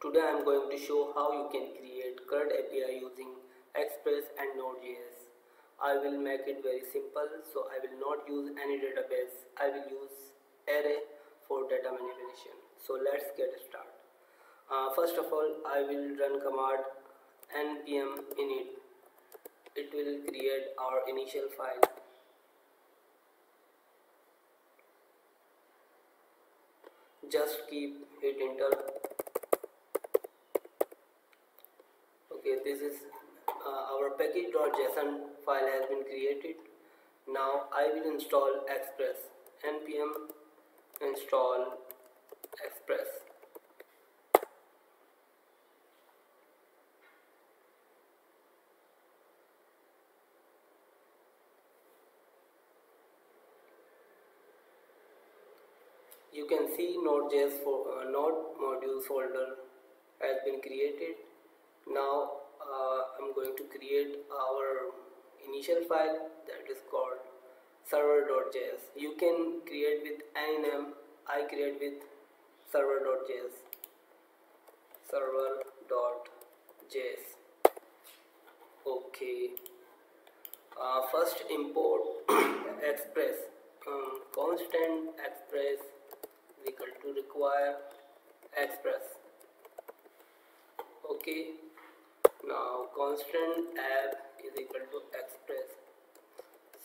Today I am going to show how you can create CRUD API using Express and Node.js. I will make it very simple so I will not use any database. I will use array for data manipulation. So let's get started. Uh, first of all I will run command npm init. It will create our initial file. Just keep hit enter okay this is uh, our package.json file has been created. Now I will install express npm install express. You can see node.js for uh, node modules folder has been created now uh, I'm going to create our initial file that is called server.js you can create with any name. I create with server.js server.js okay. Uh, first import express. Um, constant express equal to require express. Okay now constant app is equal to express.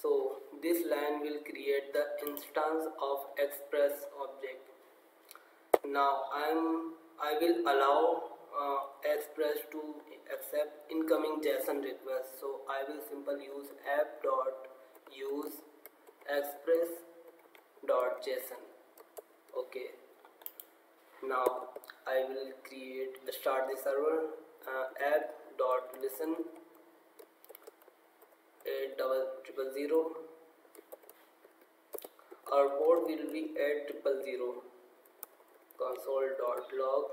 So this line will create the instance of express object. Now i'm i will allow uh, express to accept incoming json request. So i will simply use app dot use express dot json. Okay. Now i will create start the server uh, app dot listen eight double triple zero. Our port will be eight triple zero. Console dot log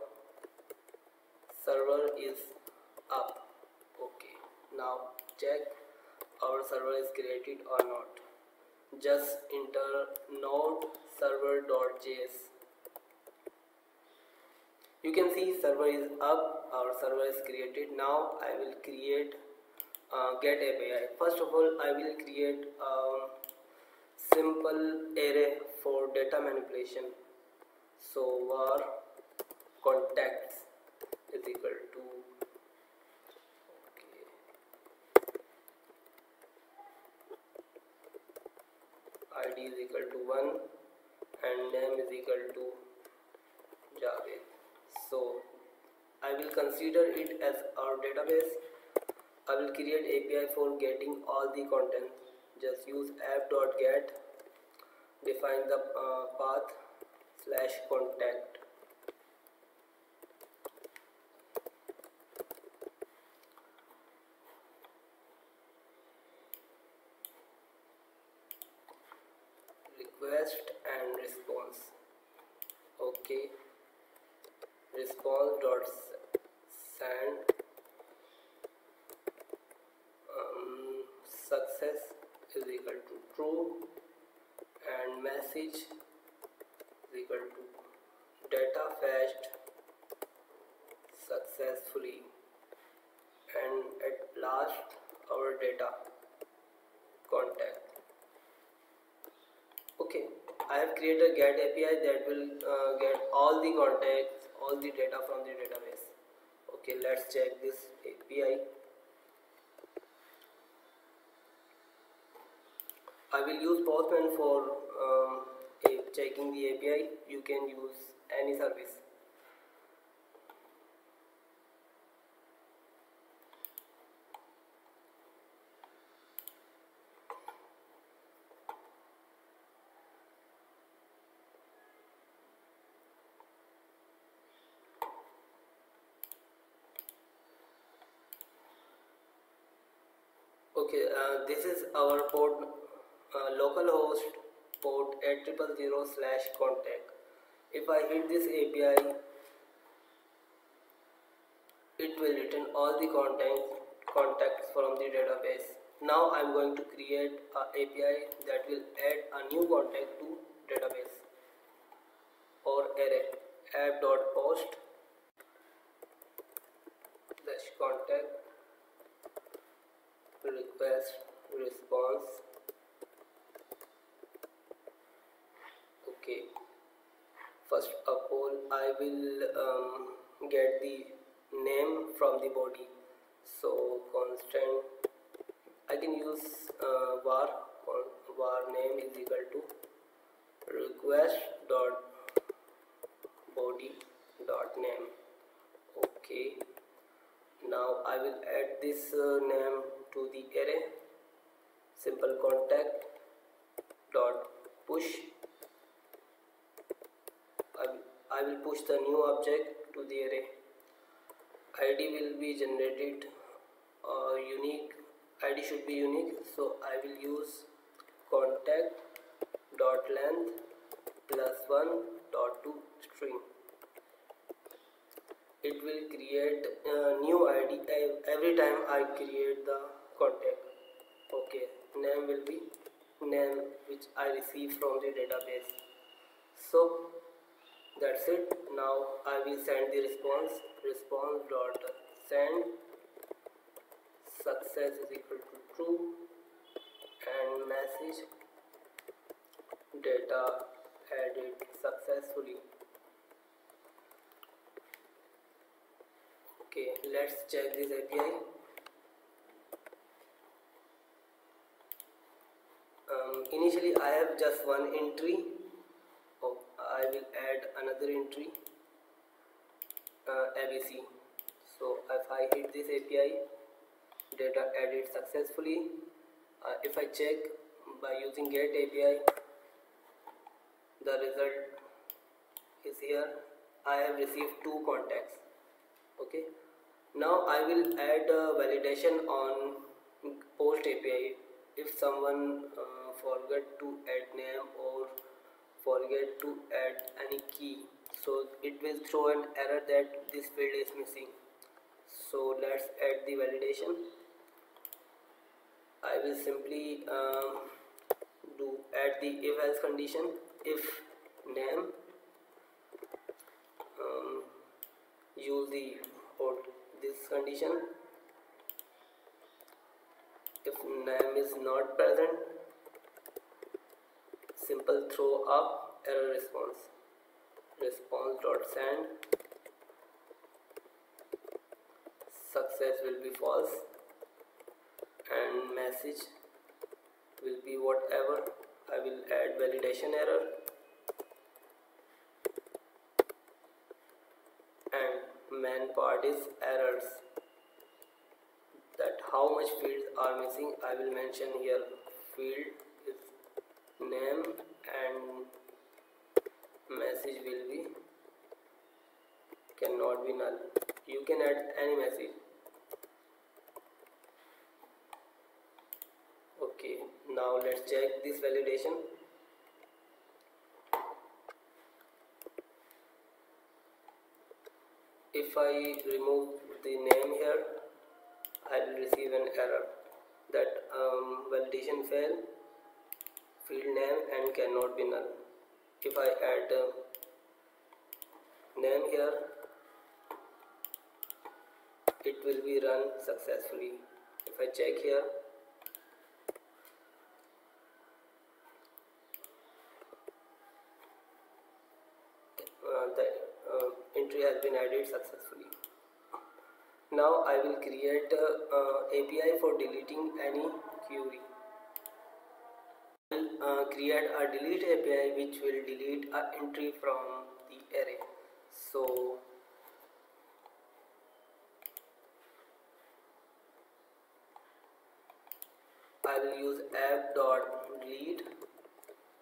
server is up. Okay now check our server is created or not. Just enter node server.js you can see server is up our server is created. Now I will create uh, get API first of all I will create a simple array for data manipulation. So var contacts is equal to okay, id is equal to 1 and name is equal to Javed so I will consider it as our database. I will create API for getting all the content. Just use app.get define the uh, path slash contact request and response okay response dot send um, success is equal to true and message is equal to data fetched successfully and at last our data contact okay I have created a get API that will uh, get all the contacts, all the data from the database. Okay, let's check this API. I will use Postman for um, checking the API. You can use any service. Okay uh, this is our port uh, localhost port 8000 slash contact. If I hit this API it will return all the content contacts from the database. Now I'm going to create a API that will add a new contact to database or array app.post request response. Okay. First of all I will um, get the name from the body. So constant I can use uh, var var name is equal to request dot body dot name. Okay. Now I will add this uh, name to the array. Simple contact dot push. I will, push the new object to the array. Id will be generated uh, unique. Id should be unique. So I will use contact dot length plus 1 dot to string. It will create a new id every time I create the contact okay name will be name receive from the database. So that's it. Now I will send the response. Response dot send. Success is equal to true. And message. Data added successfully. Okay let's check this API um, initially I have just one entry. Oh, I will add another entry. Uh, ABC so if I hit this API data added successfully. Uh, if I check by using get API the result is here. I have received two contacts. Okay. Now I will add a validation on post API if someone uh, forget to add name or forget to add any key so it will throw an error that this field is missing. So let's add the validation. I will simply um, do add the if else condition if name um, use the or this condition name is not present. Simple throw up error response. Response dot send. Success will be false. And message will be whatever. I will add validation error. And main part is errors how much fields are missing I will mention here field is name and message will be cannot be null. You can add any message. Okay now let's check this validation. If I remove the name here receive an error that um, validation fail field name and cannot be null. If I add uh, name here it will be run successfully. If I check here uh, the uh, entry has been added successfully now I will create a API for deleting any query. Uh, create a delete API which will delete a entry from the array. So I will use app dot delete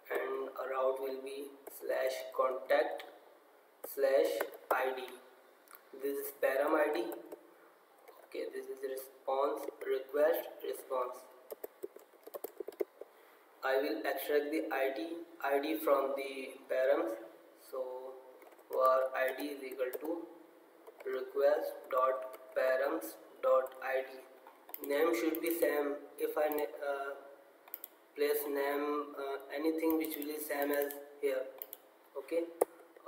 and a route will be slash contact slash id this is param id okay this is response request response. I will extract the id id from the params. So var id is equal to request dot params dot id name should be same. If I uh, place name uh, anything which will be same as here okay?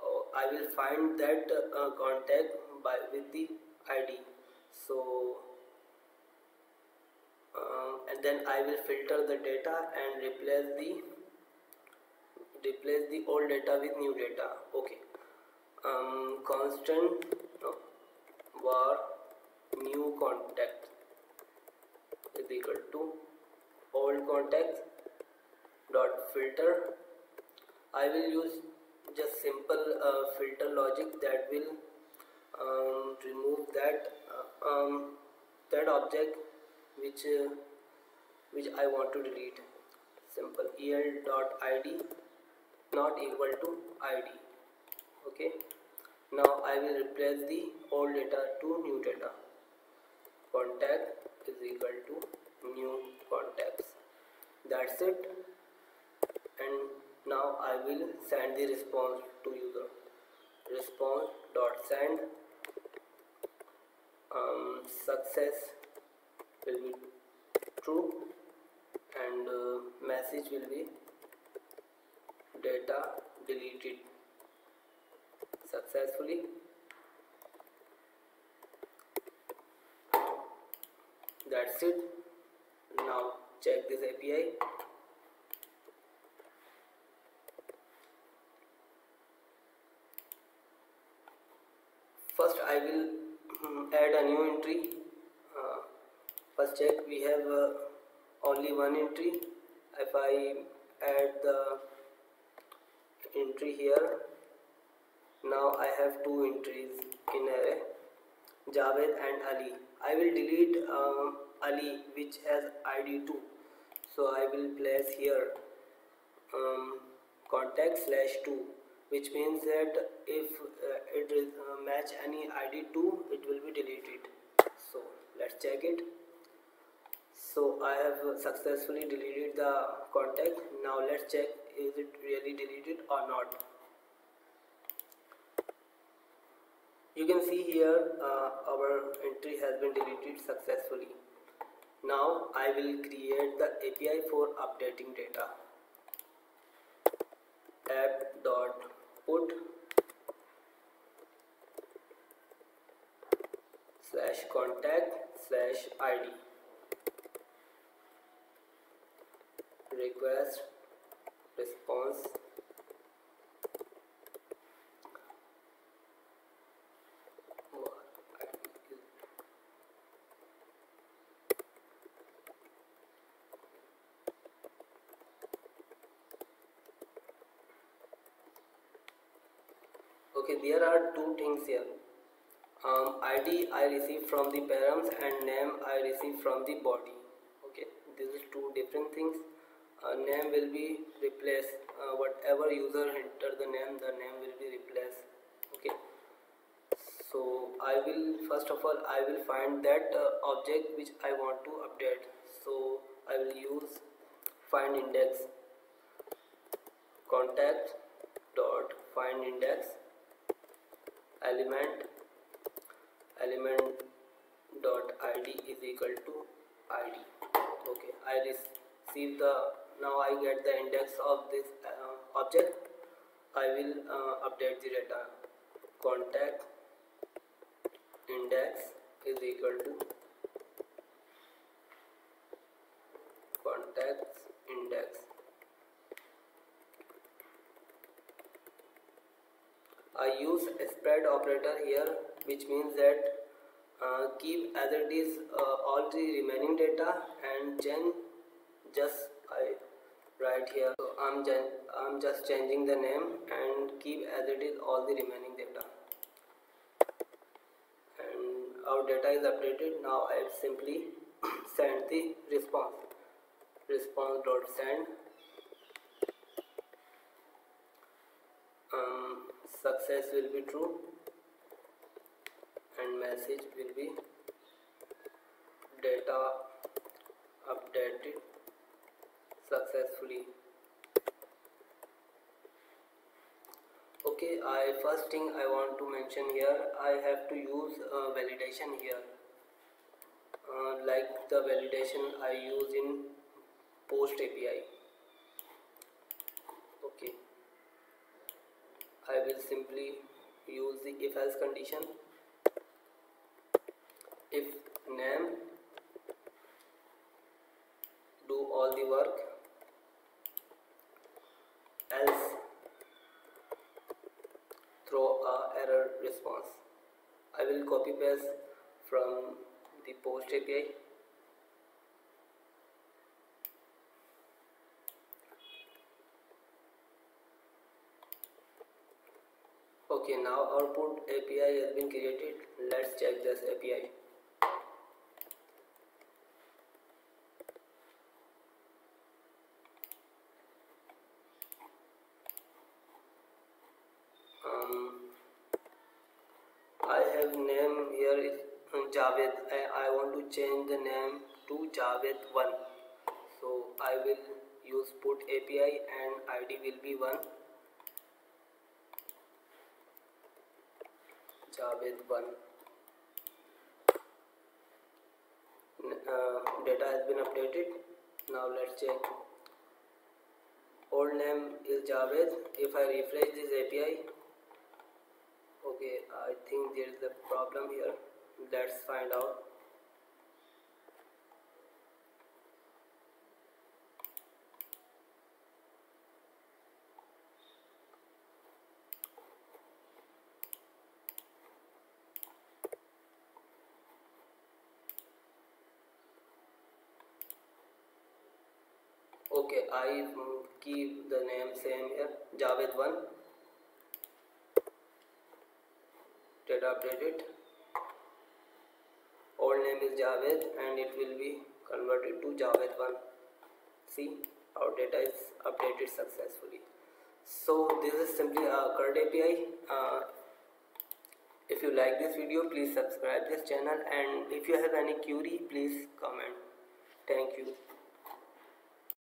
Oh, I will find that uh, contact by with the ID so um, and then I will filter the data and replace the replace the old data with new data. Okay. Um, constant no, var new contact is equal to old contact dot filter. I will use just simple uh, filter logic that will um, remove that uh, um, that object which uh, which I want to delete. Simple. El dot id not equal to id okay? Now I will replace the old data to new data. Contact is equal to new contacts. That's it. And now I will send the response to user. Response dot send um, success will be true and uh, message will be data deleted successfully. That's it. Now check this API first I will hmm, add a new entry. Uh, first check we have uh, only one entry. If I add the entry here now I have two entries in array Javed and Ali. I will delete um, Ali which has ID 2 so I will place here um, contact slash 2 which means that if uh, it is uh, match any ID 2 it will be deleted. So let's check it. So I have successfully deleted the contact. Now let's check is it really deleted or not? You can see here uh, our entry has been deleted successfully. Now I will create the API for updating data. App dot put slash contact slash id request response. Okay there are two things here um, id i receive from the params and name i receive from the body. Okay? This is two different things. Uh, name will be replaced uh, whatever user enter the name the name will be replaced. Okay? So i will first of all i will find that uh, object which i want to update. So i will use find index. Contact dot find index element element dot id is equal to id okay i receive the now i get the index of this uh, object. I will uh, update the data. Contact index is equal to contacts index. I use spread operator here which means that uh, keep as it is uh, all the remaining data and then just I write here. So I'm, I'm just changing the name and keep as it is all the remaining data. And our data is updated. Now I simply send the response. Response dot send um, success will be true message will be data updated successfully. Okay I first thing I want to mention here I have to use uh, validation here. Uh, like the validation I use in post API okay. I will simply use the if else condition if name do all the work else throw a error response. I will copy paste from the post API okay now output API has been created. Let's check this API um, I have name here is Javed I, I want to change the name to Javed 1 so I will use put API and ID will be 1 Javed 1 uh, data has been updated. Now let's check. Old name is Javed. If I refresh this API okay I think there is a problem here. Let's find out okay I keep the name same here Javed 1 data updated old name is Javed and it will be converted to Javed 1 see our data is updated successfully. So this is simply a CRUD API uh, if you like this video please subscribe this channel and if you have any query please comment. Thank you